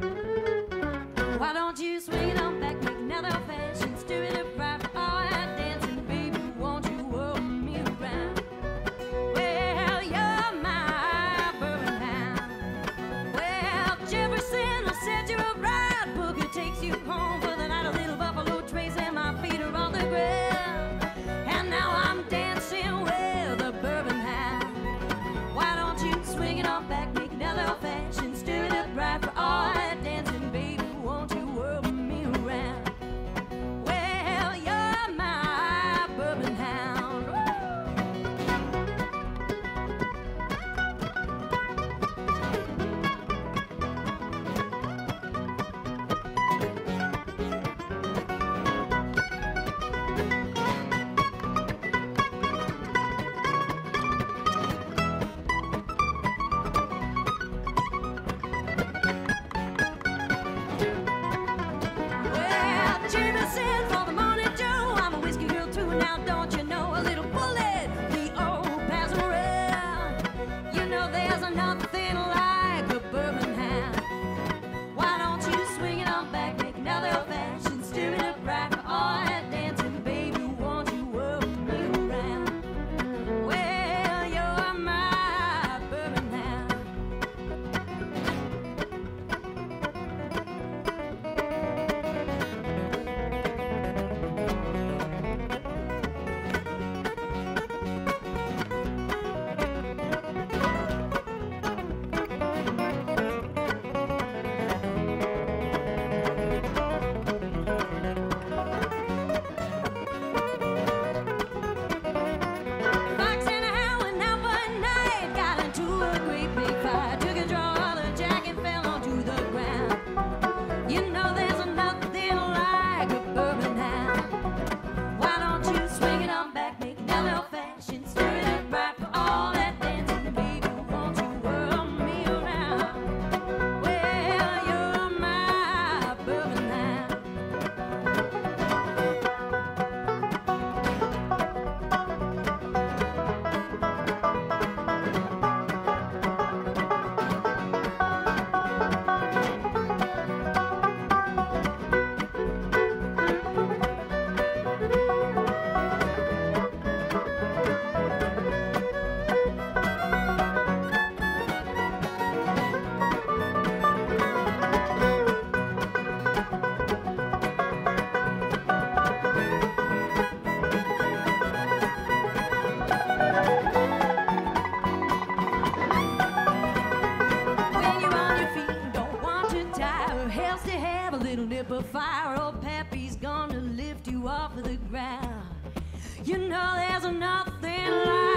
Why don't you swing it on back, make another face? don't you? fire, old Pappy's gonna lift you off of the ground. You know there's nothing like